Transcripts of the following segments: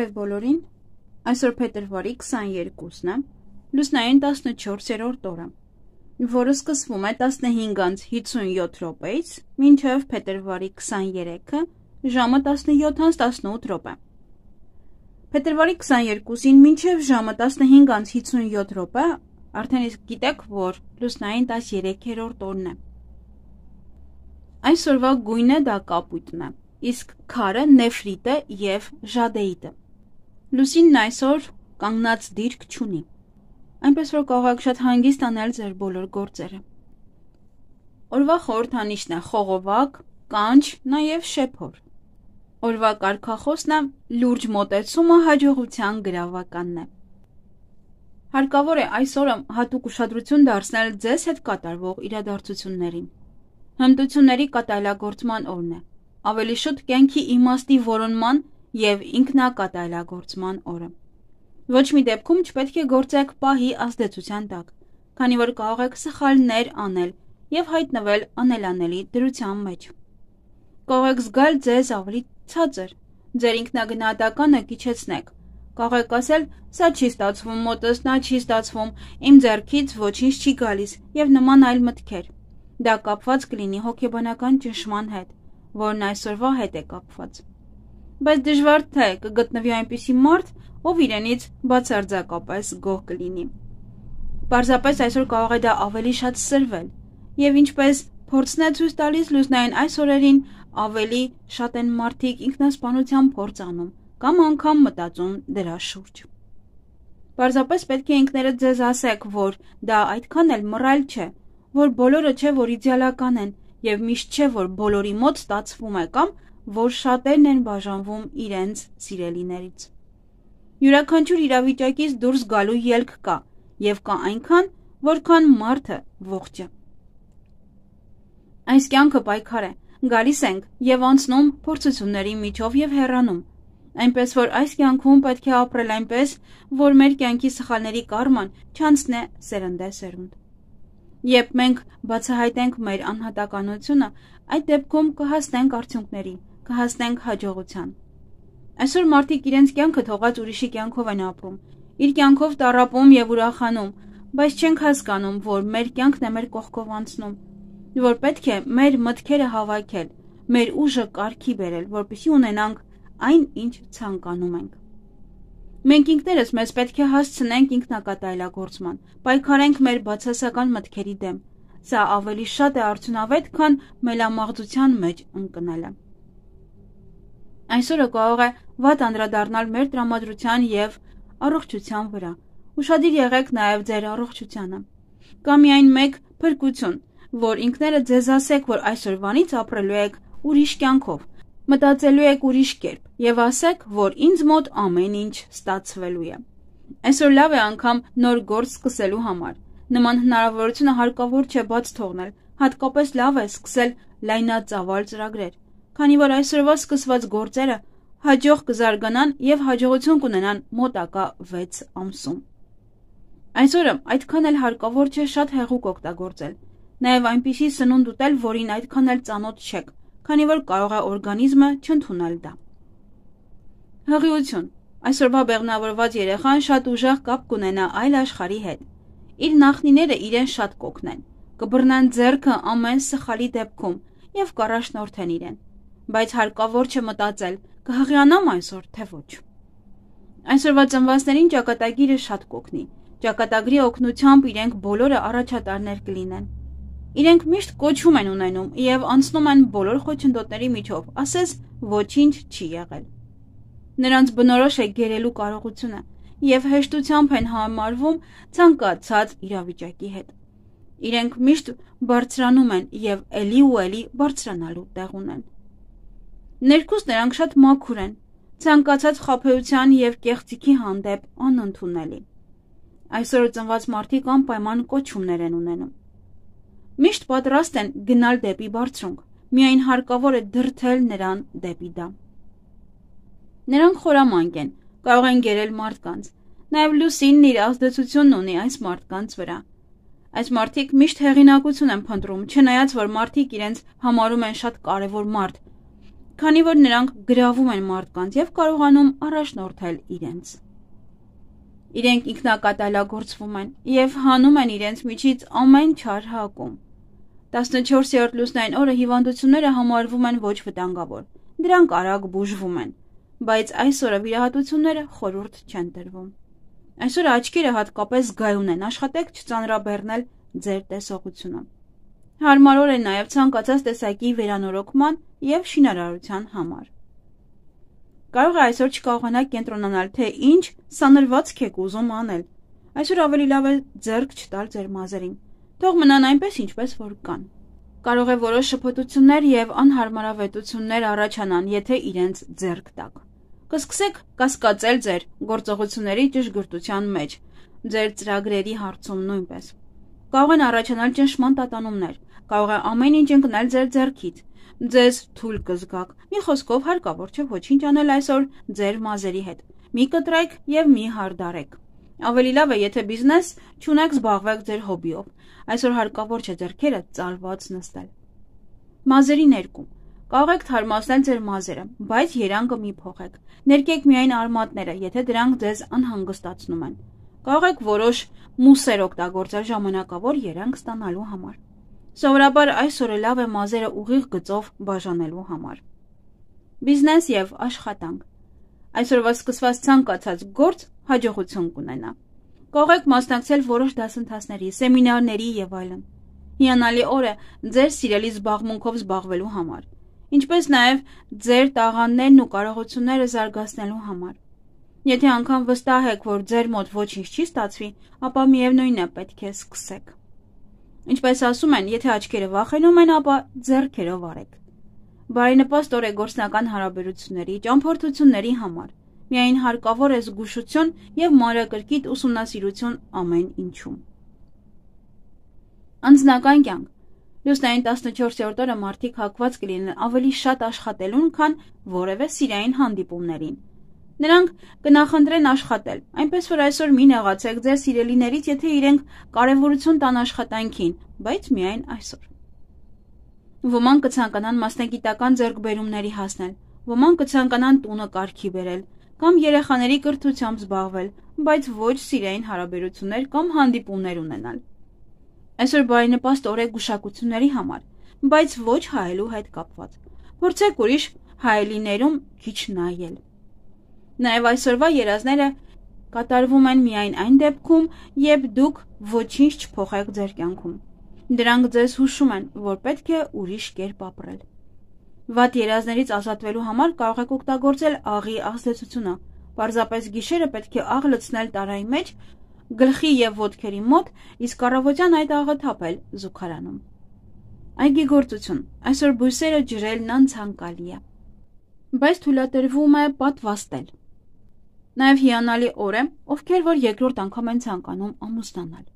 Բարև բոլորին։ Այսօր փետրվարի 22-ն է, լուսնային 14-րդ օրը, որը սկսվում է 15:57 րոպեից, մինչև փետրվարի 23-ը ժամը 17:18 րոպե։ Փետրվարի 22-ին մինչև ժամը 15:57 րոպե արդեն իսկ գիտեք, որ լուսնային 13-րդ օրն է։ Այսօրվա գույնը դա կապույտն է իսկ քարը նեֆրիտը եւ ժադեիտը։ Լուսինն այսօր կանգնած դիրք չունի։ Այնպես որ կարող եք շատ հանգիստ անել ձեր բոլոր գործերը։ Օրվա խորհրդանիշն է խողովակ, կանչ, նաեւ շեփոր։ Օրվա կարկախոսն է լուրջ մտածումը հաջողության գրավականն է։ Հարկավոր է այսօրը հատուկ ուշադրություն դարձնել ձեզ հետ կատարվող իրադարձություններին։ Հմտությունների կատարելագործման օրն է ավելի շուտ կյանքի իմաստի որոնման եւ ինքնակատալագործման օրը։ Ոչ մի դեպքում չպետք է գործեք պահի ազդեցության տակ, քանի որ կարող եք սխալներ անել եւ հայտնվել անելանելի դրության մեջ։ Կարող եք զգալ ձեզ ավելի ցածր, ձեր ինքնագնահատականը կիչեցնեք։ Կարող եք ասել, սա չի ստացվում, մոտս նա չի ստացվում, իմ ձեռքից ոչինչ չի գալիս եւ նման այլ մտքեր։ Դա կապված կլինի հոգեբանական ճնշման հետ որն այսօրվա հետ է կապված։ Բայց դժվար թե կգտնվի այնպիսի մարդ, ով իրենից բացարձակապես գոհ կլինի։ Պարզապես այսօր կարող է դա ավելի շատ սրվել, եւ ինչպես փորձն է ցույց տալիս լուսնային այս օրերին ավելի շատ են մարդիկ ինքնասպանության փորձ անում կամ անգամ մտածում դրա շուրջ։ Պարզապես պետք է ինքներդ ձեզ ասեք, որ դա այդքան էլ մռայլ չէ, որ բոլորը չէ, որ իդեալական են, եւ միշտ չէ որ բոլորի մոտ ստացվում է կամ որ շատերն են բաժանվում իրենց սիրելիներից։ Յուրաքանչյուր իրավիճակից դուրս գալու ելք կա եւ կա այնքան, որքան մարդը ողջ է։ Այս կյանքը պայքար է։ Գալիս ենք եւ անցնում փորձությունների միջով եւ հեռանում։ Այնպես որ այս կյանքում պետք է ապրել այնպես, որ մեր կյանքի սխալների կարման չանցնե սերնդե սերունդ։ Երբ մենք բացահայտենք մեր անհատականությունը, այդ դեպքում կհասնենք արդյունքների, կհասնենք հաջողության։ Այսօր մարդիկ իրենց կյանքը թողած ուրիշի կյանքով են ապրում, իր կյանքով տարապում եւ ուրախանում, բայց չենք հասկանում, որ մեր կյանքն է մեր կողքով անցնում, որ պետք է մեր մտքերը հավաքել, մեր ուժը կարգի բերել, որպեսզի ունենանք այն, ինչ ցանկանում ենք։ Մենք ինքներս մեզ պետք է հասցնենք ինքնակատայլագործման, պայքարենք մեր բացասական մտքերի դեմ։ Սա ավելի շատ է արդյունավետ, քան մելամաղձության մեջ ընկնելը։ Այսօրը կարող է վատ անդրադառնալ մեր տրամադրության եւ առողջության վրա։ Ուշադիր եղեք նաեւ ձեր առողջությանը։ Կա միայն մեկ փրկություն, որ ինքները ձեզ ասեք, որ այսօրվանից ապրելու եք ուրիշ կյանքով, մտածելու եք ուրիշ կերպ եւ ասեք, որ ինձ մոտ ամեն ինչ ստացվելու է։ Այսօր լավ է անգամ նոր գործ սկսելու համար։ Նման հնարավորությունը հարկավոր չէ բաց թողնել, հատկապես լավ է սկսել լայնածավալ ծրագրեր, քանի որ այսօրվա սկսված գործերը հաջող կզարգանան եւ հաջողություն կունենան մոտակա 6 ամսում։ Այսօրը այդքան էլ հարկավոր չէ շատ հեղուկ օգտագործել։ Նաև այնպիսի սնունդ ուտել, որին այդքան էլ ծանոթ չեք, քանի որ կարող է օրգանիզմը չընդունել դա։ Հղիություն. Այսօրվա բեղնավորված երեխան շատ ուժեղ կապ կունենա այլ աշխարհի հետ։ Իր նախնիները իրեն շատ կօգնեն, կբռնան ձեռքը ամեն սխալի դեպքում եւ կառաջնորդեն իրեն։ Բայց հարկավոր չէ մտածել, կհղիանամ այսօր, թե ոչ։ Այսօրվա ծնվածներին ճակատագիրը շատ կօգնի։ Ճակատագրի օգնությամբ իրենք բոլորը առաջատարներ կլինեն։ Իրենք միշտ կոչում են ունենում եւ անցնում են բոլոր խոչընդոտների միջով, ասես ոչինչ չի եղել։ Նրանց բնորոշ է գերելու կարողությունը եւ հեշտությամբ են համարվում ցանկացած իրավիճակի հետ։ Իրենք միշտ բարձրանում են եւ ելի ու ելի բարձրանալու տեղ ունեն։ Ներքուս նրանք շատ մաքուր են, ցանկացած խափեության եւ կեղծիքի հանդեպ անընդունելի։ Այսօր ծնված մարդիկ անպայման կոչումներ են ունենում միշտ պատրաստ են գնալ դեպի բարձրունք, միայն հարկավոր է դրթել նրան դեպի դա։ Նրանք խորամանկ են, կարող են գերել մարդկանց։ Նաև Լուսինն իր ազդեցությունն ունի այս մարդկանց վրա։ Այս մարդիկ միշտ հեղինակություն են փնտրում, չնայած որ մարդիկ իրենց համարում են շատ կարևոր մարդ, քանի որ նրանք գրավում են մարդկանց եւ կարողանում առաջնորդել իրենց։ Իրենք ինքնակատալագործվում են եւ հանում են իրենց միջից ամեն չար հակում։ 14-րդ լուսնային օրը հիվանդությունները համարվում են ոչ վտանգավոր։ Դրանք արագ բուժվում են, բայց այսօրը վիրահատությունները խորուրդ չեն տրվում։ Այսօր աչքերը հատկապես գայուն են, աշխատեք չծանրաբեռնել ձեր տեսողությունը։ Հարմար օր է նաև ցանկացած տեսակի վերանորոգման եւ շինարարության համար։ Կարող է այսօր չկարողանաք կենտրոնանալ, թե ինչ սանրվածք եք ուզում անել։ Այսօր ավելի լավ է ձեռք չտալ ձեր մազերին։ Թող մնան այնպես, ինչպես որ կան։ Կարող է որոշ շփոթություններ եւ անհարմարավետություններ առաջանան, եթե իրենց ձեռք տակ։ Կսկսեք կասկածել ձեր գործողությունների ճշգրտության մեջ, ձեր ծրագրերի հարցում նույնպես։ Կարող են առաջանալ ճնշման տատանումներ, կարող է ամեն ինչ ընկնել ձեր ձեռքից, ձեզ թույլ կզգաք։ Մի խոսքով հարկավոր չէ ոչինչ անել այսօր ձեր մազերի հետ։ Մի կտրեք եւ մի հարդարեք։ Ավելի լավ է, եթե բիզնես չունեք, զբաղվեք ձեր հոբիով։ Այսօր հարկավոր չէ ձեռքերը ծալված նստել։ Մազերի ներկում Կարող եք թարմացնել ձեր մազերը, բայց երանգը մի փոխեք։ Ներկեք միայն արմատները, եթե դրանք ձեզ անհանգստացնում են։ Կարող եք որոշ մուսեր օգտագործել ժամանակավոր երանգ ստանալու համար։ Սովորաբար այս օրը լավ է մազերը ուղիղ գծով բաժանելու համար։ Բիզնես եւ աշխատանք։ Այսօրվա սկսված ցանկացած գործ հաջողություն կունենա։ Կարող եք մասնակցել որոշ դասընթացների, սեմինարների եւ այլն։ Հիանալի օր է ձեր սիրելի զբաղմունքով զբաղվելու համար, ինչպես նաեւ ձեր տաղաններն ու կարողությունները զարգացնելու համար։ Եթե անգամ վստահ եք, որ ձեր մոտ ոչինչ չի ստացվի, ապա միևնույնն է պետք է սկսեք։ Ինչպես ասում են, եթե աչքերը վախենում են, ապա ձեռքերով արեք։ Բարենպաստ օր է գործնական հարաբերությունների, ճամփորդությունների համար։ Միայն հարկավոր է զգուշություն եւ մանրակրկիտ ուսումնասիրություն ամեն ինչում։ Անձնական կյանք Լուսնային 14-րդ օրը մարդիկ հակված կլինեն ավելի շատ աշխատելուն, քան որևէ սիրային հանդիպումներին։ Նրանք կնախընտրեն աշխատել, այնպես որ այսօր մի նեղացեք ձեր սիրելիներից, եթե իրենք կարևորություն տան աշխատանքին, բայց միայն այսօր։ Ոմանք կցանկանան մասնագիտական ձեռքբերումների հասնել, ոմանք կցանկանան տունը կարգի բերել, կամ երեխաների կրթությամբ զբաղվել, բայց ոչ սիրային հարաբերություններ կամ հանդիպումներ ունենալ։ Այսօր բարենպաստ օր է գուշակությունների համար, բայց ոչ հայելու հետ կապված։ Փորձեք ուրիշ հայելիներում քիչ նայել։ Նաև այսօրվա երազները կատարվում են միայն այն դեպքում, երբ դուք ոչինչ չփոխեք ձեր կյանքում։ Դրանք ձեզ հուշում են, որ պետք է ուրիշ կերպ ապրել։ Վատ երազներից ազատվելու համար կարող եք օգտագործել աղի ազդեցությունը։ Պարզապես գիշերը պետք է աղ լցնել տարայի մեջ, գլխի եւ ոտքերի մոտ, իսկ առավոտյան այդ աղը թափել զուգարանում։ Այգի գործություն։ Այսօր բույսերը ջրելն անցանկալի է։ Բայց թույլատրվում է պատվաստել։ Նաև հիանալի օր է, ովքեր որ երկրորդ անգամ են ցանկանում ամուսնանալ։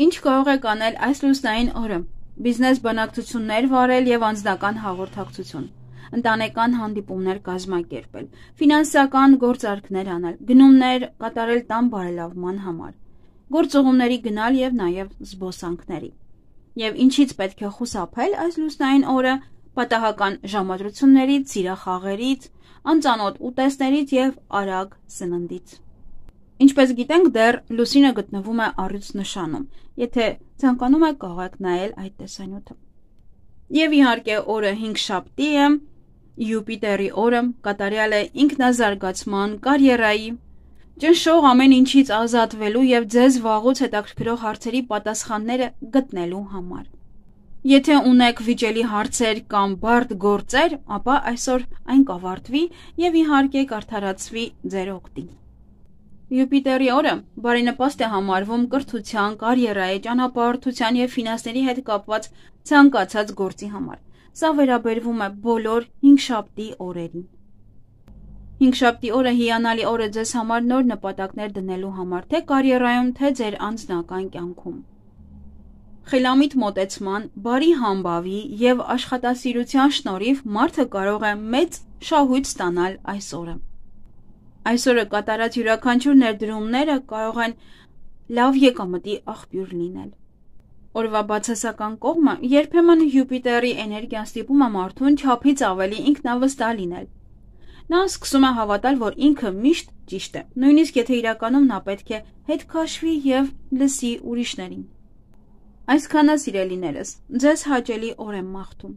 Ինչ կարող եք անել այս լուսնային օրը։ Բիզնես բանակցություններ վարել եւ անձնական հաղորդակցություն ընտանեկան հանդիպումներ կազմակերպել, ֆինանսական գործարքներ անել, գնումներ կատարել տան բարելավման համար, գործողումների գնալ եւ նաեւ զբոսանքների։ Եվ ինչից պետք է խուսափել այս լուսնային օրը պատահական ժամադրություններից, ծիրախաղերից, անծանոթ ուտեստներից եւ արագ սննդից։ Ինչպես գիտենք, դեռ լուսինը գտնվում է առյուծ նշանում։ Եթե ցանկանում եք, կարող եք նայել այդ տեսանյութը։ Եվ իհարկե օրը 5 շաբթի է, Յուպիտերի օրը կատարյալ է ինքնազարգացման, կարիերայի, ճնշող ամեն ինչից ազատվելու եւ ձեզ վաղուց հետաքրքրող հարցերի պատասխանները գտնելու համար։ Եթե ունեք վիճելի հարցեր կամ բարդ գործեր, ապա այսօր այն կավարտվի եւ իհարկե կարդարացվի ձեր օգտին։ Յուպիտերի օրը բարենպաստ է համարվում կրթության, կարիերայի, ճանապարհորդության եւ ֆինանսների հետ կապված ցանկացած գործի համար։ Սա վերաբերվում է բոլոր 5 շաբթի օրերին։ 5 շաբթի օրը հիանալի օր է ձեզ համար նոր նպատակներ դնելու համար, թե կարիերայում, թե ձեր անձնական կյանքում խելամիտ մոտեցման, բարի համբավի եւ աշխատասիրության շնորհիվ մարդը կարող է մեծ շահույթ ստանալ այս օրը։ Այսօրը կատարած յուրաքանչյուր ներդրումները կարող են լավ եկամտի աղբյուր լինել։ Օրվա բացասական կողմը երբեմն Յուպիտերի էներգիան ստիպում է մարդուն չափից ավելի ինքնավստահ լինել։ Նա սկսում է հավատալ, որ ինքը միշտ ճիշտ է, նույնիսկ եթե իրականում նա պետք է հետ քաշվի եւ լսի ուրիշներին։ Այսքանը սիրելիներս, ձեզ հաճելի օր եմ մաղթում։